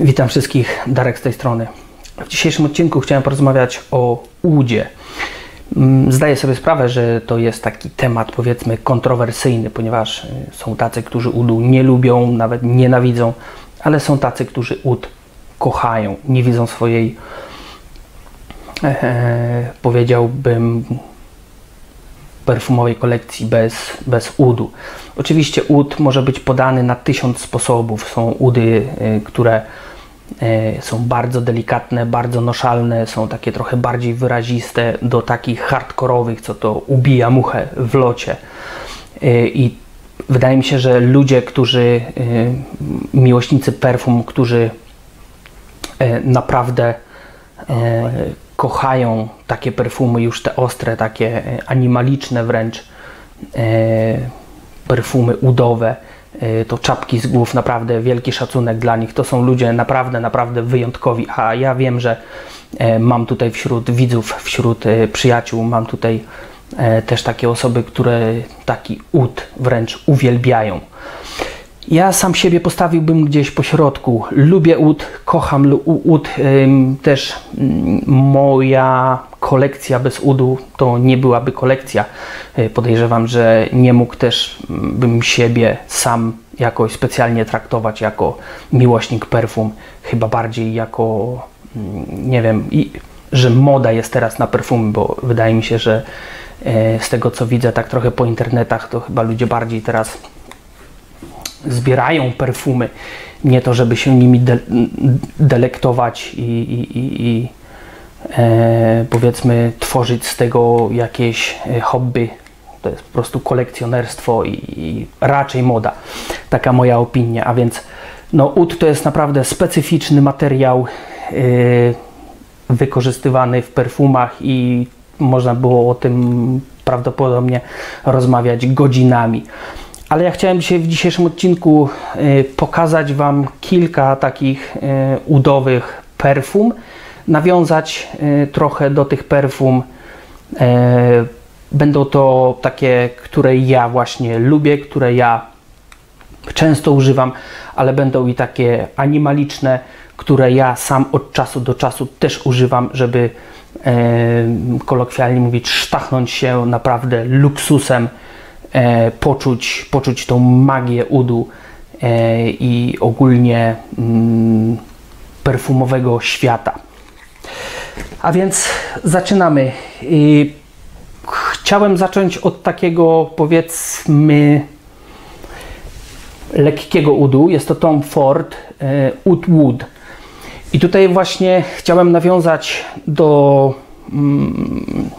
Witam wszystkich, Darek z tej strony. W dzisiejszym odcinku chciałem porozmawiać o łudzie. Mm, Zdaję sobie sprawę, że to jest taki temat powiedzmy kontrowersyjny, ponieważ y, są tacy, którzy udu nie lubią, nawet nienawidzą, ale są tacy, którzy ud kochają, nie widzą swojej, e, powiedziałbym, perfumowej kolekcji bez, bez udu. Oczywiście ud może być podany na tysiąc sposobów. Są udy, y, które są bardzo delikatne, bardzo noszalne, są takie trochę bardziej wyraziste do takich hardkorowych, co to ubija muchę w locie. Y, I wydaje mi się, że ludzie, którzy, miłośnicy perfum, którzy naprawdę kochają takie perfumy, już te ostre, takie animaliczne wręcz, perfumy udowe, to czapki z głów, naprawdę wielki szacunek dla nich. To są ludzie naprawdę, naprawdę wyjątkowi. A ja wiem, że e, mam tutaj wśród widzów, wśród e, przyjaciół, mam tutaj e, też takie osoby, które taki ud wręcz uwielbiają. Ja sam siebie postawiłbym gdzieś po środku. Lubię ud, kocham ud. Też moja kolekcja bez udu to nie byłaby kolekcja. Y, podejrzewam, że nie mógł też bym siebie sam jakoś specjalnie traktować jako miłośnik perfum, chyba bardziej jako, nie wiem, że moda jest teraz na perfumy, bo wydaje mi się, że e, z tego co widzę tak trochę po internetach, to chyba ludzie bardziej teraz zbierają perfumy, nie to, żeby się nimi de delektować i, i, i, i e, powiedzmy tworzyć z tego jakieś e, hobby. To jest po prostu kolekcjonerstwo i, i raczej moda. Taka moja opinia. A więc no, ud to jest naprawdę specyficzny materiał e, wykorzystywany w perfumach i można było o tym prawdopodobnie rozmawiać godzinami. Ale ja chciałem dzisiaj w dzisiejszym odcinku y, pokazać Wam kilka takich y, udowych perfum, nawiązać y, trochę do tych perfum. Będą to takie, które ja właśnie lubię, które ja często używam, ale będą i takie animaliczne, które ja sam od czasu do czasu też używam, żeby kolokwialnie mówić, sztachnąć się naprawdę luksusem e, poczuć, poczuć tą magię udu e, i ogólnie mm, perfumowego świata. A więc zaczynamy. I chciałem zacząć od takiego powiedzmy lekkiego udu. Jest to Tom Ford e, Oud Wood. I tutaj właśnie chciałem nawiązać do mm,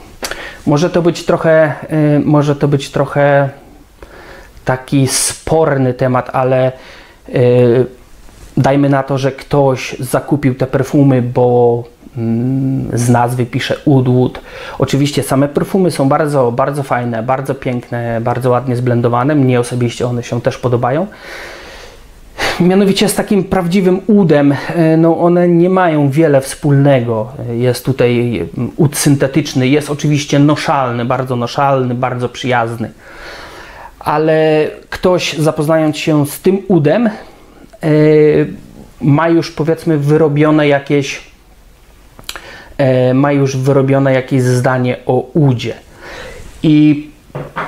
może to być trochę, y, może to być trochę taki sporny temat, ale y, dajmy na to, że ktoś zakupił te perfumy, bo mm, z nazwy pisze Woodwood. Oczywiście same perfumy są bardzo, bardzo fajne, bardzo piękne, bardzo ładnie zblendowane. Mnie osobiście one się też podobają. Mianowicie z takim prawdziwym udem, e, no one nie mają wiele wspólnego. Jest tutaj ud syntetyczny, jest oczywiście noszalny, bardzo noszalny, bardzo przyjazny. Ale ktoś zapoznając się z tym udem, e, ma już powiedzmy wyrobione jakieś e, ma już wyrobione jakieś zdanie o udzie. I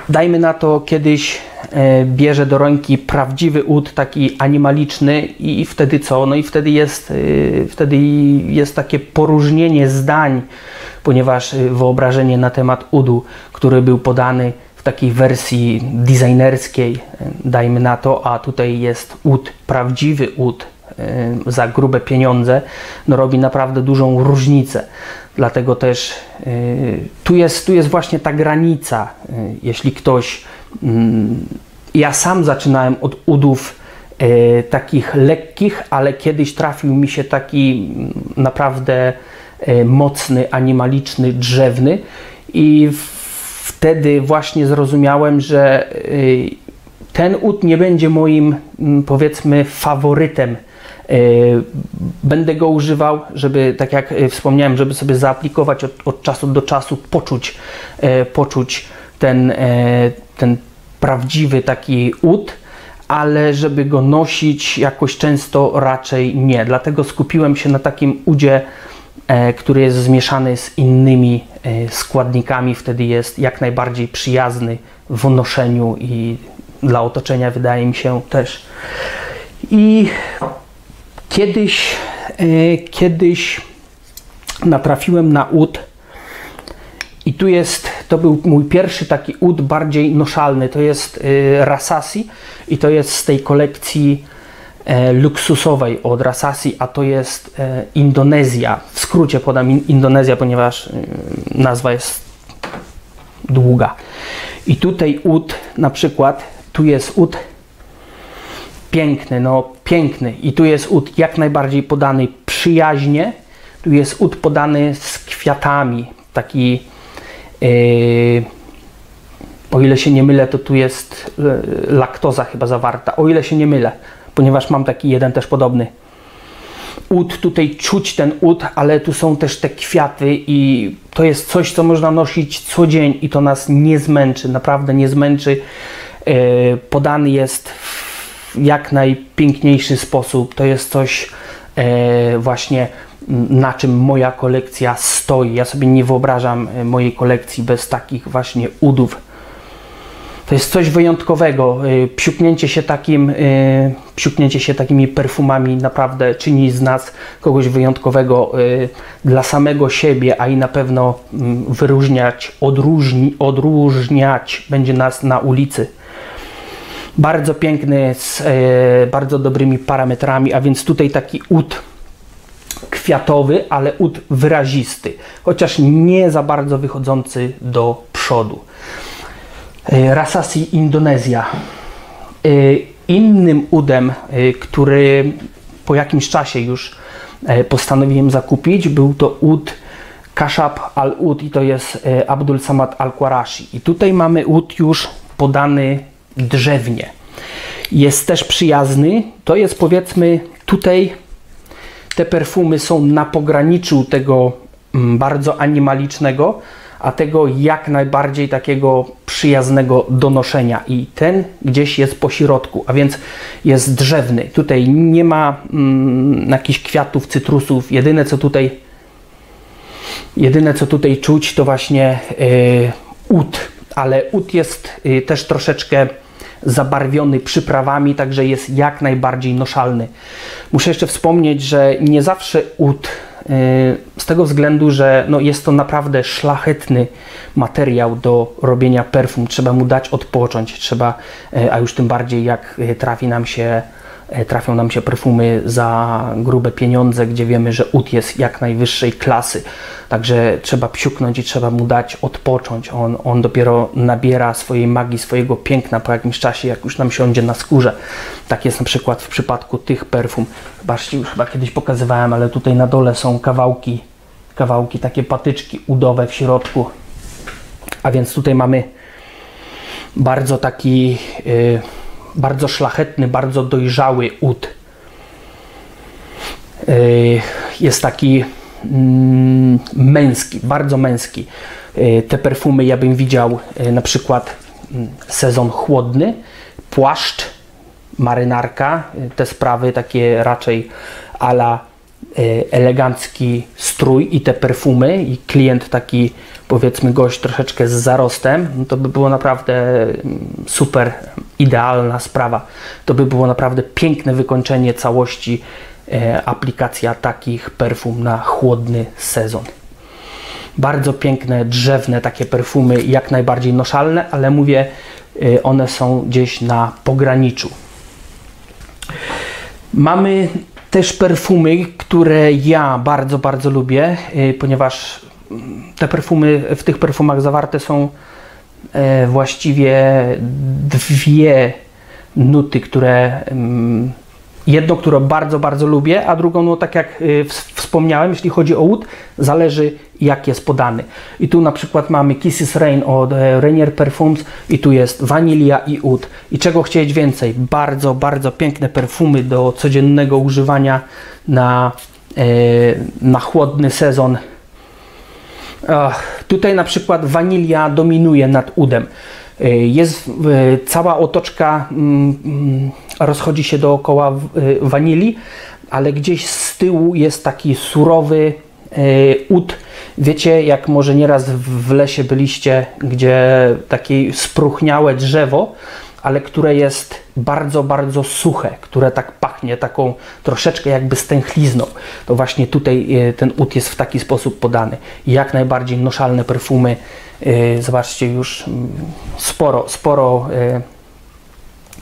dajmy na to kiedyś E, bierze do ręki prawdziwy ud, taki animaliczny i wtedy co? No i wtedy jest, e, wtedy jest takie poróżnienie zdań, ponieważ e, wyobrażenie na temat udu, który był podany w takiej wersji designerskiej, dajmy na to, a tutaj jest ud, prawdziwy ud za grube pieniądze, no robi naprawdę dużą różnicę. Dlatego też tu jest, tu jest właśnie ta granica, jeśli ktoś Mm, ja sam zaczynałem od udów takich lekkich, ale kiedyś trafił mi się taki mm, naprawdę mocny, animaliczny, drzewny i wtedy właśnie zrozumiałem, że ten ud nie będzie moim mm, powiedzmy faworytem. E, będę go używał, żeby, tak jak e, wspomniałem, żeby sobie zaaplikować od, od czasu do czasu, poczuć, e, poczuć ten, ten prawdziwy taki ud, ale żeby go nosić jakoś często raczej nie. Dlatego skupiłem się na takim udzie, który jest zmieszany z innymi składnikami. Wtedy jest jak najbardziej przyjazny w noszeniu i dla otoczenia wydaje mi się też. I kiedyś, e, kiedyś natrafiłem na ud i tu jest, to był mój pierwszy taki ud bardziej noszalny, to jest y, Rasasi i to jest z tej kolekcji e, luksusowej od Rasasi, a to jest e, Indonezja. W skrócie podam in, Indonezja, ponieważ nazwa jest długa. I tutaj ud na przykład, tu jest ud piękny, no piękny i tu jest ud jak najbardziej podany przyjaźnie, tu jest ud podany z kwiatami, taki Yy, o ile się nie mylę, to tu jest yy, laktoza chyba zawarta. O ile się nie mylę, ponieważ mam taki jeden też podobny. Ud, tutaj czuć ten ud, ale tu są też te kwiaty i to jest coś, co można nosić co dzień i to nas nie zmęczy, naprawdę nie zmęczy. Yy, podany jest w jak najpiękniejszy sposób. To jest coś właśnie na czym moja kolekcja stoi. Ja sobie nie wyobrażam e, mojej kolekcji bez takich właśnie udów. To jest coś wyjątkowego. E, psiuknięcie się, takim, e, psiuknięcie się takimi perfumami naprawdę czyni z nas kogoś wyjątkowego dla samego siebie, a i na pewno wyróżniać, odróżni, odróżniać będzie nas na ulicy. Bardzo piękny, z bardzo dobrymi parametrami, a więc tutaj taki ud kwiatowy, ale ud wyrazisty, chociaż nie za bardzo wychodzący do przodu. E, Rasasi Indonezja. E, innym udem, e, który po jakimś czasie już postanowiłem zakupić, był to ud Kashab al-Ud i to jest Abdul Samad al-Qarashi. I tutaj mamy ud już podany drzewnie. Jest też przyjazny. To jest powiedzmy tutaj te perfumy są na pograniczu tego mm, bardzo animalicznego, a tego jak najbardziej takiego przyjaznego do noszenia. I ten gdzieś jest po środku, a więc jest drzewny. Tutaj nie ma mm, jakichś kwiatów, cytrusów. Jedyne co tutaj jedyne co tutaj czuć to właśnie yy, ale ud jest yy, też troszeczkę zabarwiony przyprawami, także jest jak najbardziej noszalny. Muszę jeszcze wspomnieć, że nie zawsze ud y, z tego względu, że no jest to naprawdę szlachetny materiał do robienia perfum. Trzeba mu dać odpocząć, trzeba, y, a już tym bardziej jak y, trafi nam się trafią nam się perfumy za grube pieniądze, gdzie wiemy, że ud jest jak najwyższej klasy. Także trzeba psiuknąć i trzeba mu dać odpocząć. On, on dopiero nabiera swojej magii, swojego piękna po jakimś czasie, jak już nam siądzie na skórze. Tak jest na przykład w przypadku tych perfum. Zobaczcie, już chyba kiedyś pokazywałem, ale tutaj na dole są kawałki, kawałki takie patyczki udowe w środku. A więc tutaj mamy bardzo taki... Yy, bardzo szlachetny, bardzo dojrzały ud. E, jest taki mm, męski, bardzo męski. E, te perfumy ja bym widział e, na przykład mm, sezon chłodny, płaszcz, marynarka, te sprawy takie raczej ala elegancki strój i te perfumy i klient taki powiedzmy gość troszeczkę z zarostem, no to by było naprawdę mm, super idealna sprawa. To by było naprawdę piękne wykończenie całości y, aplikacja takich perfum na chłodny sezon. Bardzo piękne, drzewne takie perfumy, jak najbardziej noszalne, ale mówię, y, one są gdzieś na pograniczu. Mamy też perfumy, które ja bardzo, bardzo lubię, y, ponieważ te perfumy, w tych perfumach zawarte są e, właściwie dwie nuty, które mm, jedno, które bardzo, bardzo lubię, a drugą, no tak jak y, wspomniałem, jeśli chodzi o łód, zależy jak jest podany. I tu na przykład mamy Kisses Rain od e, Rainier Perfumes i tu jest wanilia i ud. I czego chcieć więcej? Bardzo, bardzo piękne perfumy do codziennego używania na, e, na chłodny sezon. Tutaj na przykład wanilia dominuje nad udem. Y, Jest y, cała otoczka mm, mm, rozchodzi się dookoła w- y, wanilii, ale gdzieś z tyłu jest taki surowy ud. Wiecie, jak może nieraz w lesie byliście, gdzie takie spruchniałe drzewo, ale które jest bardzo, bardzo suche, które tak pachnie taką troszeczkę jakby stęchlizną. To właśnie tutaj y, ten ud jest w taki sposób podany. Jak najbardziej noszalne perfumy. y, Zobaczcie, już mm, sporo, sporo y,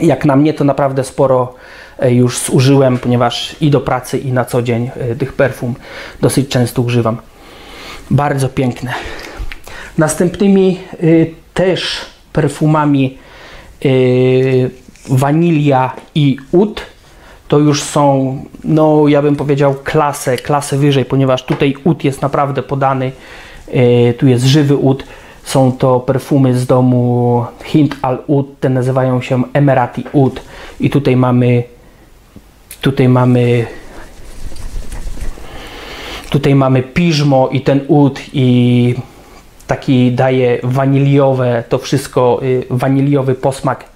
jak na mnie to naprawdę sporo e, już zużyłem, ponieważ i do pracy i na co dzień e, tych perfum dosyć często używam. Bardzo piękne. Następnymi też perfumami wanilia i ud to już są, no ja bym powiedział klasę, klasę wyżej, ponieważ tutaj ud jest naprawdę podany, y, tu jest żywy ud. Są to perfumy z domu Hint Al Oud, te nazywają się Emirati Oud i tutaj mamy tutaj mamy tutaj mamy piżmo i ten ud i taki daje waniliowe, to wszystko y, waniliowy posmak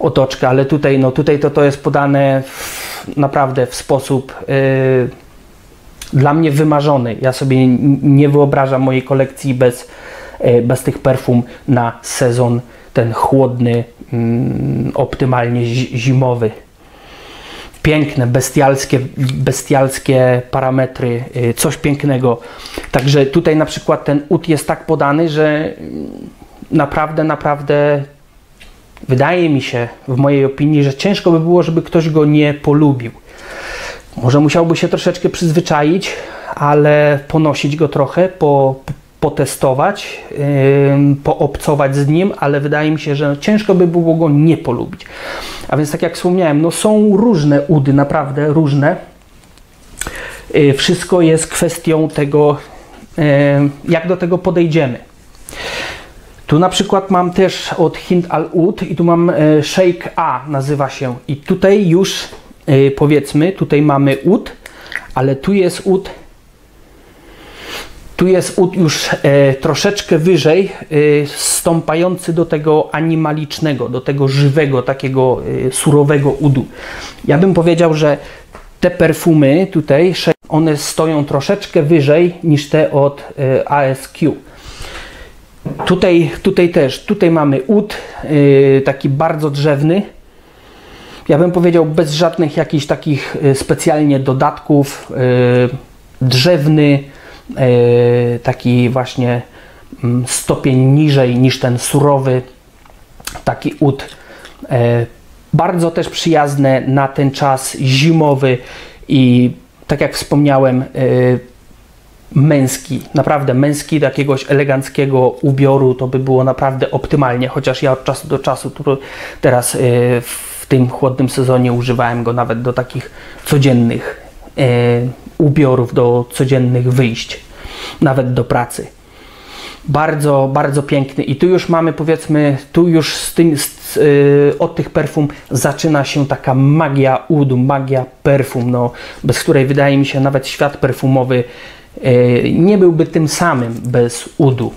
otoczka, ale tutaj no tutaj to, to jest podane w, naprawdę w sposób y, dla mnie wymarzony. Ja sobie nie wyobrażam mojej kolekcji bez, y, bez tych perfum na sezon ten chłodny, mm, optymalnie zi- zimowy. Piękne, bestialskie, bestialskie parametry, y, coś pięknego. Także tutaj na przykład ten ud jest tak podany, że mm, naprawdę, naprawdę wydaje mi się, w mojej opinii, że ciężko by było, żeby ktoś go nie polubił. Może musiałby się troszeczkę przyzwyczaić, ale ponosić go trochę, po, potestować, ym, poobcować z nim, ale wydaje mi się, że ciężko by było go nie polubić. A więc tak jak wspomniałem, no są różne udy, naprawdę różne. Y, Wszystko jest kwestią tego, ym, jak do tego podejdziemy. Tu na przykład mam też od Hind Al Oud i tu mam e, Shake A nazywa się i tutaj już e, powiedzmy, tutaj mamy ud, ale tu jest ud tu jest ud już e, troszeczkę wyżej, e, stąpający do tego animalicznego, do tego żywego, takiego e, surowego udu. Ja bym powiedział, że te perfumy tutaj, one stoją troszeczkę wyżej niż te od e, ASQ. Tutaj, tutaj też, tutaj mamy ud, yy, taki bardzo drzewny. Ja bym powiedział bez żadnych jakichś takich y, specjalnie dodatków. y, drzewny, y, taki właśnie mm, stopień niżej niż ten surowy, taki ud. Y, bardzo też przyjazne na ten czas zimowy i tak jak wspomniałem, y, męski, naprawdę męski, do jakiegoś eleganckiego ubioru, to by było naprawdę optymalnie, chociaż ja od czasu do czasu teraz y, w tym chłodnym sezonie używałem go nawet do takich codziennych y, ubiorów, do codziennych wyjść, nawet do pracy. Bardzo, bardzo piękny i tu już mamy powiedzmy, tu już z tym, z, y, od tych perfum zaczyna się taka magia udu, magia perfum, no, bez której wydaje mi się nawet świat perfumowy nie byłby tym samym bez udu.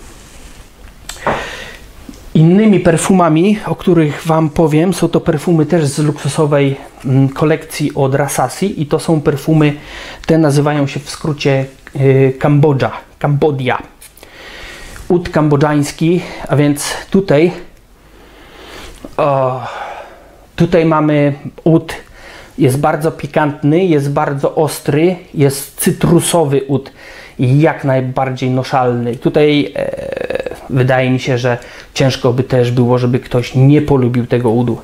Innymi perfumami, o których Wam powiem, są to perfumy też z luksusowej mm, kolekcji od Rasasi i to są perfumy, te nazywają się w skrócie y, Kambodża, Kambodia. Ud kambodżański, a więc tutaj o, tutaj mamy ud, jest bardzo pikantny, jest bardzo ostry, jest cytrusowy ud i jak najbardziej noszalny. Tutaj e, wydaje mi się, że ciężko by też było, żeby ktoś nie polubił tego udu.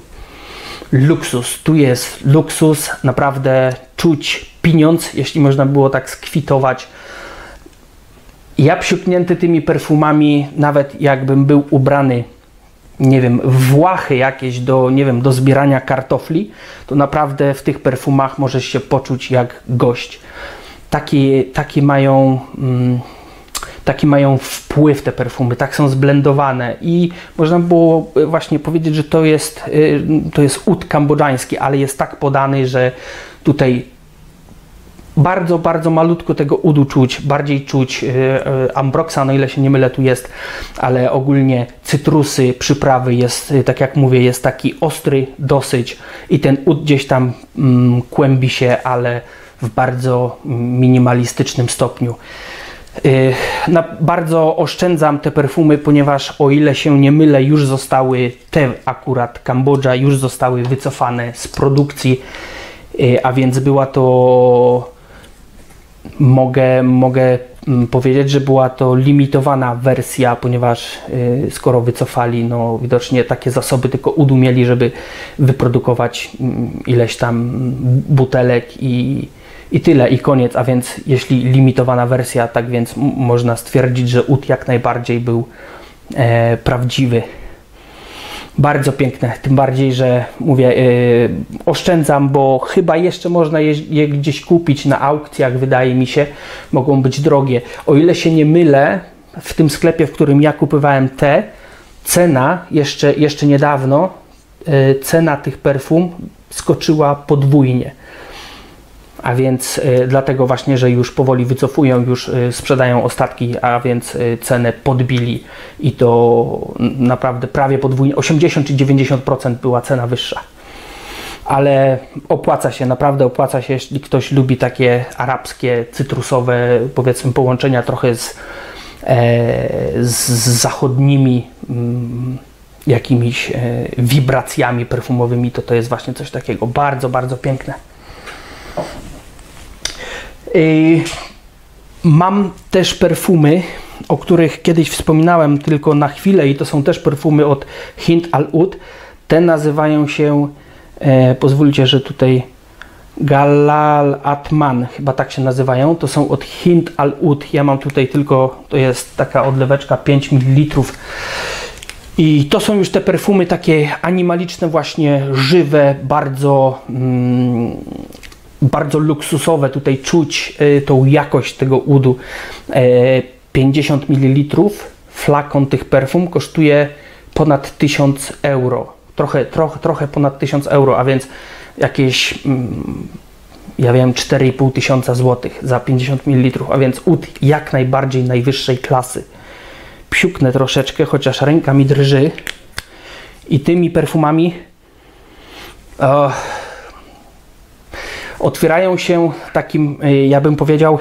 Luksus, tu jest luksus, naprawdę czuć pieniądz, jeśli można było tak skwitować. Ja psiuknięty tymi perfumami, nawet jakbym był ubrany, nie wiem, Włachy jakieś do, nie wiem, do zbierania kartofli, to naprawdę w tych perfumach możesz się poczuć jak gość. Taki, taki mają... Mm, taki mają wpływ te perfumy, tak są zblendowane i można było właśnie powiedzieć, że to jest, to jest ud kambodżański, ale jest tak podany, że tutaj bardzo, bardzo malutko tego udu czuć, bardziej czuć yy, yy, ambroxa, no ile się nie mylę tu jest, ale ogólnie cytrusy, przyprawy jest, yy, tak jak mówię, jest taki ostry dosyć i ten ud gdzieś tam mm, kłębi się, ale w bardzo minimalistycznym stopniu. Na, bardzo oszczędzam te perfumy, ponieważ o ile się nie mylę, już zostały te akurat Kambodża, już zostały wycofane z produkcji, a więc była to, mogę, mogę mm, powiedzieć, że była to limitowana wersja, ponieważ yy, skoro wycofali, no widocznie takie zasoby tylko udu mieli, żeby wyprodukować mm, ileś tam butelek i i tyle, i koniec. A więc jeśli limitowana wersja, tak więc można stwierdzić, że ud jak najbardziej był e, prawdziwy. Bardzo piękne, tym bardziej, że mówię, e, oszczędzam, bo chyba jeszcze można je, je, gdzieś kupić na aukcjach, wydaje mi się, mogą być drogie. O ile się nie mylę, w tym sklepie, w którym ja kupowałem te, cena jeszcze, jeszcze niedawno, e, cena tych perfum skoczyła podwójnie. A więc y, dlatego właśnie, że już powoli wycofują, już y, sprzedają ostatki, a więc y, cenę podbili i to naprawdę prawie podwójnie, 80 czy 90% była cena wyższa. Ale opłaca się, naprawdę opłaca się, jeśli ktoś lubi takie arabskie, cytrusowe, powiedzmy, połączenia trochę z, e, z zachodnimi mm, jakimiś e, wibracjami perfumowymi, to to jest właśnie coś takiego bardzo, bardzo piękne. Mam też perfumy, o których kiedyś wspominałem tylko na chwilę i to są też perfumy od Hint Al Ud. Te nazywają się, e, pozwólcie, że tutaj Galal Atman, chyba tak się nazywają. To są od Hint Al Ud. Ja mam tutaj tylko, to jest taka odleweczka 5 ml. I to są już te perfumy takie animaliczne, właśnie żywe, bardzo mm, bardzo luksusowe. Tutaj czuć y, tą jakość tego udu. 50 ml flakon tych perfum kosztuje ponad 1000 euro. Trochę, trochę, trochę ponad 1000 euro, a więc jakieś mm, ja wiem, 4,5 tysiąca złotych za 50 ml, a więc ud jak najbardziej najwyższej klasy. Psiuknę troszeczkę, chociaż ręka mi drży i tymi perfumami oh, otwierają się takim, y, ja bym powiedział,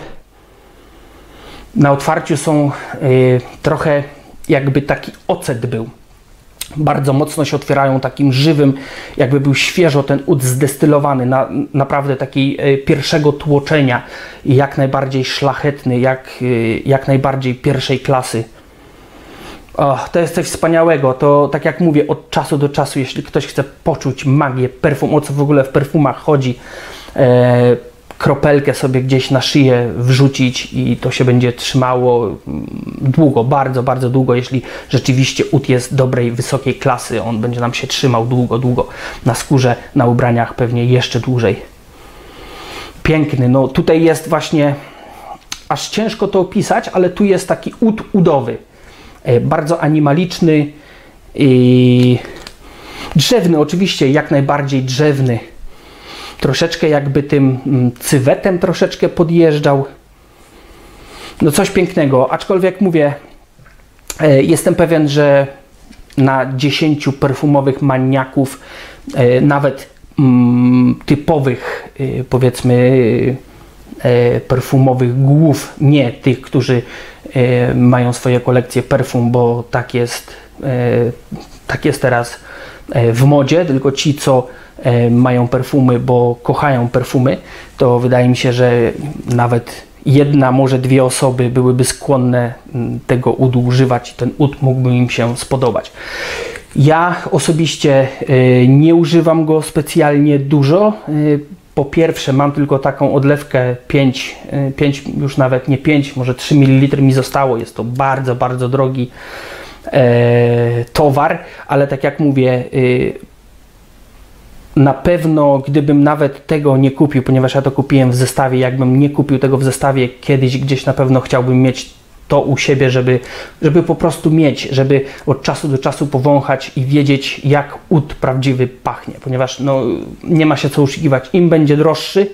na otwarciu są y, trochę jakby taki ocet był. Bardzo mocno się otwierają takim żywym, jakby był świeżo ten ud zdestylowany, na, naprawdę taki y, pierwszego tłoczenia, jak najbardziej szlachetny, jak, jak najbardziej pierwszej klasy. To jest coś wspaniałego. To tak jak mówię, od czasu do czasu, jeśli ktoś chce poczuć magię perfum, o co w ogóle w perfumach chodzi, e, kropelkę sobie gdzieś na szyję wrzucić i to się będzie trzymało mm, długo, bardzo, bardzo długo. Jeśli rzeczywiście ud jest dobrej, wysokiej klasy, on będzie nam się trzymał długo, długo na skórze, na ubraniach pewnie jeszcze dłużej. Piękny. No tutaj jest właśnie, aż ciężko to opisać, ale tu jest taki ud udowy. E, bardzo animaliczny i drzewny, oczywiście jak najbardziej drzewny troszeczkę jakby tym mm, cywetem troszeczkę podjeżdżał. No coś pięknego, aczkolwiek mówię, e, jestem pewien, że na 10 perfumowych maniaków, e, nawet mm, typowych, e, powiedzmy, perfumowych głów, nie tych, którzy mają swoje kolekcje perfum, bo tak jest, tak jest teraz w modzie, tylko ci, co E, mają perfumy, bo kochają perfumy, to wydaje mi się, że nawet jedna, może dwie osoby byłyby skłonne tego udu używać i ten ud mógłby im się spodobać. Ja osobiście e, nie używam go specjalnie dużo. E, po pierwsze, mam tylko taką odlewkę 5, 5 już nawet nie 5, może 3 ml mi zostało. Jest to bardzo, bardzo drogi towar, ale tak jak mówię, na pewno, gdybym nawet tego nie kupił, ponieważ ja to kupiłem w zestawie, jakbym nie kupił tego w zestawie kiedyś, gdzieś na pewno chciałbym mieć to u siebie, żeby, żeby po prostu mieć, żeby od czasu do czasu powąchać i wiedzieć, jak ud prawdziwy pachnie, ponieważ no, nie ma się co oszukiwać. Im będzie droższy,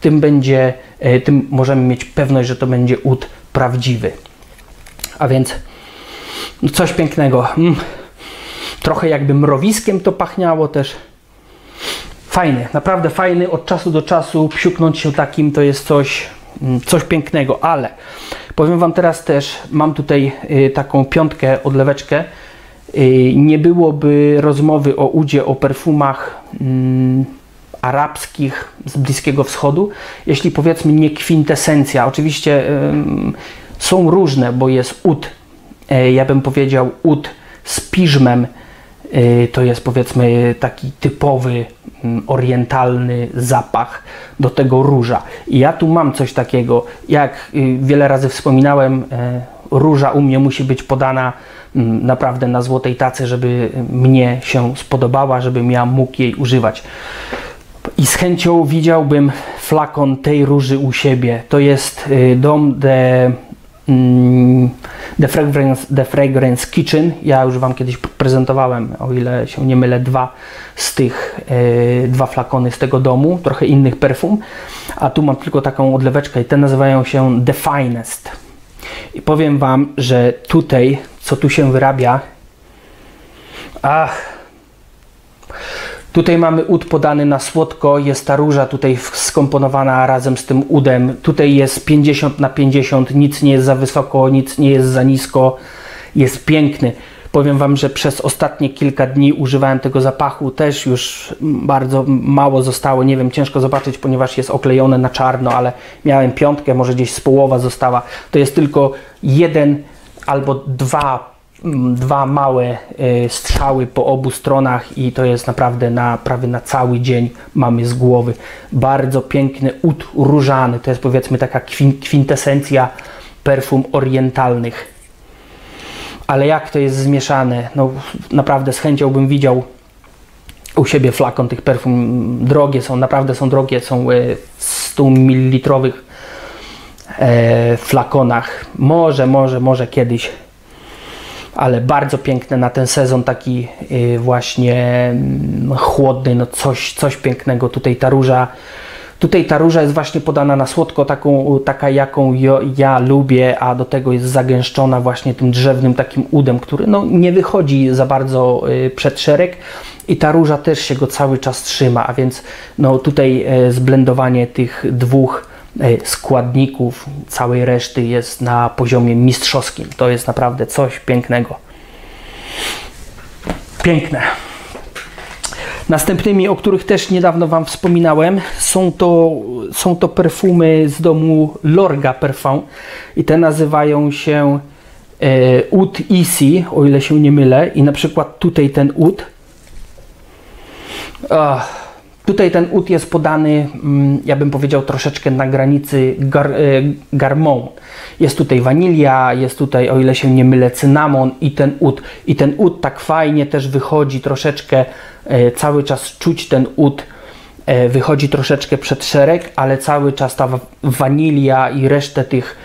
tym będzie, e, tym możemy mieć pewność, że to będzie ud prawdziwy. A więc coś pięknego. Mm. Trochę jakby mrowiskiem to pachniało też. Fajny, naprawdę fajny. Od czasu do czasu psiuknąć się takim to jest coś, mm, coś pięknego, ale powiem Wam teraz też, mam tutaj y, taką piątkę, odleweczkę. Y, nie byłoby rozmowy o udzie, o perfumach mm, arabskich z Bliskiego Wschodu, jeśli powiedzmy nie kwintesencja. Oczywiście są różne, bo jest ud, ja bym powiedział ud z piżmem, y, to jest powiedzmy taki typowy mm, orientalny zapach do tego róża. I ja tu mam coś takiego, jak y, wiele razy wspominałem, e, róża u mnie musi być podana mm, naprawdę na złotej tacy, żeby mnie się spodobała, żebym ja mógł jej używać. I z chęcią widziałbym flakon tej róży u siebie. To jest y, dom de The Fragrance, The Fragrance Kitchen. Ja już Wam kiedyś prezentowałem, o ile się nie mylę, dwa z tych, e, dwa flakony z tego domu, trochę innych perfum. A tu mam tylko taką odleweczkę i te nazywają się The Finest. I powiem Wam, że tutaj, co tu się wyrabia, ach, Tutaj mamy ud podany na słodko, jest ta róża tutaj skomponowana razem z tym udem. Tutaj jest 50 na 50, nic nie jest za wysoko, nic nie jest za nisko, jest piękny. Powiem Wam, że przez ostatnie kilka dni używałem tego zapachu, też już bardzo mało zostało, nie wiem, ciężko zobaczyć, ponieważ jest oklejone na czarno, ale miałem piątkę, może gdzieś z połowa została. To jest tylko jeden albo dwa dwa małe e, strzały po obu stronach i to jest naprawdę na, prawie na cały dzień mamy z głowy. Bardzo piękny ud różany, to jest powiedzmy taka kwintesencja perfum orientalnych. Ale jak to jest zmieszane, no naprawdę z chęcią bym widział u siebie flakon tych perfum. Drogie są, naprawdę są drogie, są e, w 100 ml e, flakonach. Może, może, może kiedyś ale bardzo piękne na ten sezon, taki y, właśnie mm, chłodny, no coś, coś pięknego. Tutaj ta róża, tutaj ta róża jest właśnie podana na słodko, taką, taka jaką ja, ja lubię, a do tego jest zagęszczona właśnie tym drzewnym takim udem, który no, nie wychodzi za bardzo y, przed szereg i ta róża też się go cały czas trzyma, a więc no, tutaj e, zblendowanie tych dwóch składników, całej reszty jest na poziomie mistrzowskim. To jest naprawdę coś pięknego. Piękne. Następnymi, o których też niedawno Wam wspominałem, są to, są to perfumy z domu Lorga Parfum i te nazywają się e, Oud Easy, o ile się nie mylę. I na przykład tutaj ten Oud. Oh Tutaj ten ud jest podany, mm, ja bym powiedział, troszeczkę na granicy gar, e, garmą. Jest tutaj wanilia, jest tutaj, o ile się nie mylę, cynamon i ten ud. I ten ud tak fajnie też wychodzi troszeczkę, e, cały czas czuć ten ud, e, wychodzi troszeczkę przed szereg, ale cały czas ta wanilia i resztę tych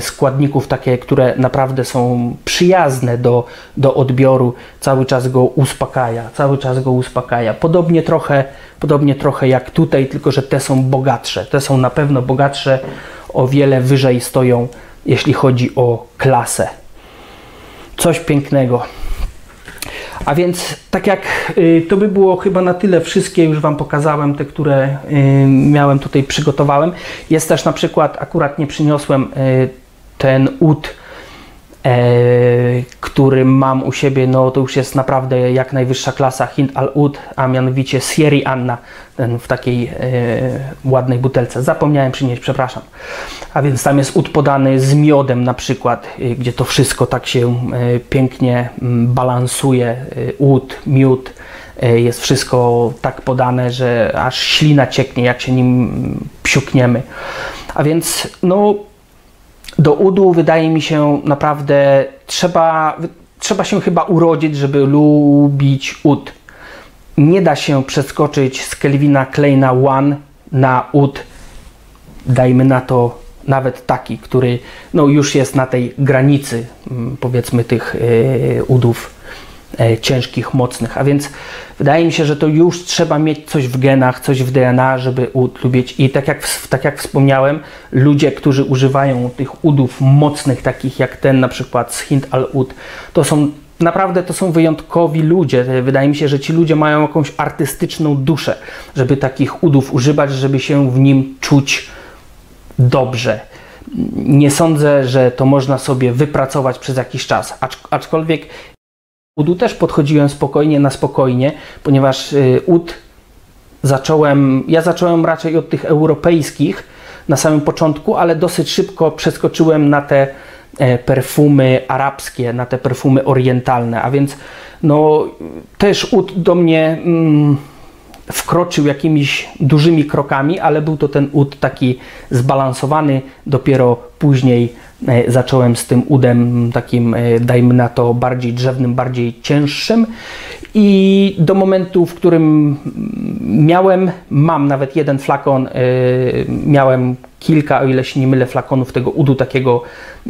składników takie, które naprawdę są przyjazne do, do odbioru, cały czas go uspokaja, cały czas go uspokaja. Podobnie trochę, podobnie trochę jak tutaj, tylko że te są bogatsze. Te są na pewno bogatsze, o wiele wyżej stoją, jeśli chodzi o klasę. Coś pięknego. A więc tak jak y, to by było chyba na tyle wszystkie, już Wam pokazałem te, które y, miałem tutaj przygotowałem. Jest też na przykład, akurat nie przyniosłem y, ten ud który mam u siebie, no to już jest naprawdę jak najwyższa klasa Hind al-Ud, a mianowicie Sierra Anna ten w takiej e, ładnej butelce. Zapomniałem przynieść, przepraszam. A więc tam jest ud podany z miodem na przykład, e, gdzie to wszystko tak się e, pięknie m, balansuje. E, ud, miód, e, jest wszystko tak podane, że aż ślina cieknie, jak się nim psiukniemy. A więc no do udu wydaje mi się naprawdę trzeba, trzeba się chyba urodzić, żeby lubić ud. Nie da się przeskoczyć z Kelvina Kleina One na ud, dajmy na to nawet taki, który no, już jest na tej granicy mm, powiedzmy tych yy, udów ciężkich, mocnych. A więc wydaje mi się, że to już trzeba mieć coś w genach, coś w DNA, żeby ud lubić. I tak jak, tak jak wspomniałem, ludzie, którzy używają tych udów mocnych, takich jak ten na przykład z Hind al-Ud, to są naprawdę to są wyjątkowi ludzie. Wydaje mi się, że ci ludzie mają jakąś artystyczną duszę, żeby takich udów używać, żeby się w nim czuć dobrze. Nie sądzę, że to można sobie wypracować przez jakiś czas, aczkolwiek udu też podchodziłem spokojnie na spokojnie, ponieważ y, ud zacząłem, ja zacząłem raczej od tych europejskich na samym początku, ale dosyć szybko przeskoczyłem na te E, perfumy arabskie, na te perfumy orientalne, a więc no, też ud do mnie mm, wkroczył jakimiś dużymi krokami, ale był to ten ud taki zbalansowany. Dopiero później e, zacząłem z tym udem takim, e, dajmy na to, bardziej drzewnym, bardziej cięższym. I do momentu, w którym miałem, mam nawet jeden flakon, miałem kilka, o ile się nie mylę, flakonów tego udu takiego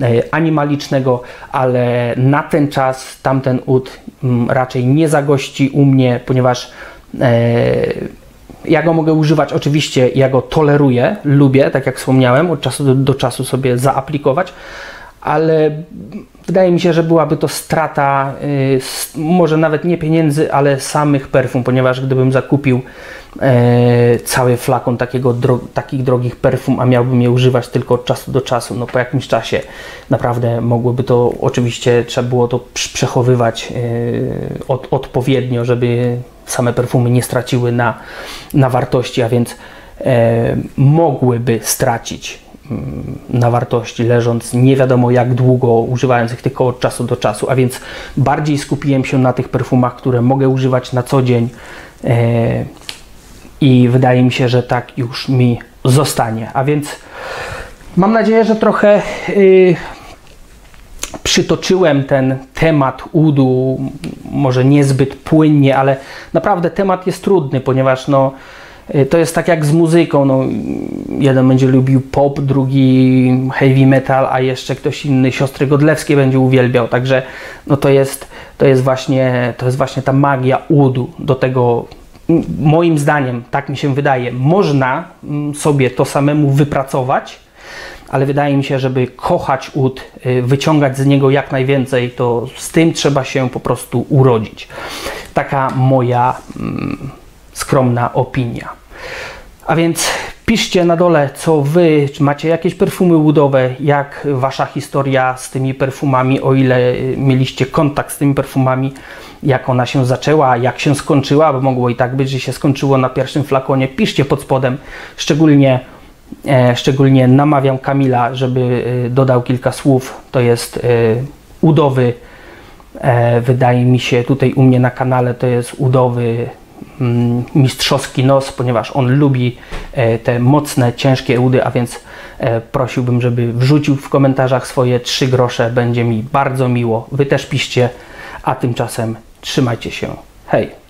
e, animalicznego, ale na ten czas tamten ud mm, raczej nie zagości u mnie, ponieważ e, ja go mogę używać, oczywiście ja go toleruję, lubię, tak jak wspomniałem, od czasu do, do czasu sobie zaaplikować, ale wydaje mi się, że byłaby to strata, y, może nawet nie pieniędzy, ale samych perfum, ponieważ gdybym zakupił e, cały flakon takiego dro takich drogich perfum, a miałbym je używać tylko od czasu do czasu, no po jakimś czasie naprawdę mogłoby to, oczywiście trzeba było to przechowywać e, od, odpowiednio, żeby same perfumy nie straciły na, na wartości, a więc e, mogłyby stracić Mm, na wartości, leżąc nie wiadomo jak długo, używając ich tylko od czasu do czasu, a więc bardziej skupiłem się na tych perfumach, które mogę używać na co dzień e, i wydaje mi się, że tak już mi zostanie. A więc mam nadzieję, że trochę y, przytoczyłem ten temat udu, może niezbyt płynnie, ale naprawdę temat jest trudny, ponieważ no, Y, to jest tak jak z muzyką. No, jeden będzie lubił pop, drugi heavy metal, a jeszcze ktoś inny siostry Godlewskie będzie uwielbiał. Także no, to, jest, to, jest właśnie, to jest właśnie ta magia udu. Do tego moim zdaniem, tak mi się wydaje, można sobie to samemu wypracować, ale wydaje mi się, żeby kochać ud, y, wyciągać z niego jak najwięcej, to z tym trzeba się po prostu urodzić. Taka moja skromna opinia. A więc piszcie na dole, co wy, czy macie jakieś perfumy łudowe, jak wasza historia z tymi perfumami, o ile y, mieliście kontakt z tymi perfumami, jak ona się zaczęła, jak się skończyła, bo mogło i tak być, że się skończyło na pierwszym flakonie. Piszcie pod spodem, szczególnie, szczególnie namawiam Kamila, żeby y, dodał kilka słów. To jest y, udowy, e, wydaje mi się, tutaj u mnie na kanale to jest udowy Mm, mistrzowski nos, ponieważ on lubi e, te mocne, ciężkie udy, a więc e, prosiłbym, żeby wrzucił w komentarzach swoje trzy grosze. Będzie mi bardzo miło. Wy też piszcie, a tymczasem trzymajcie się. Hej!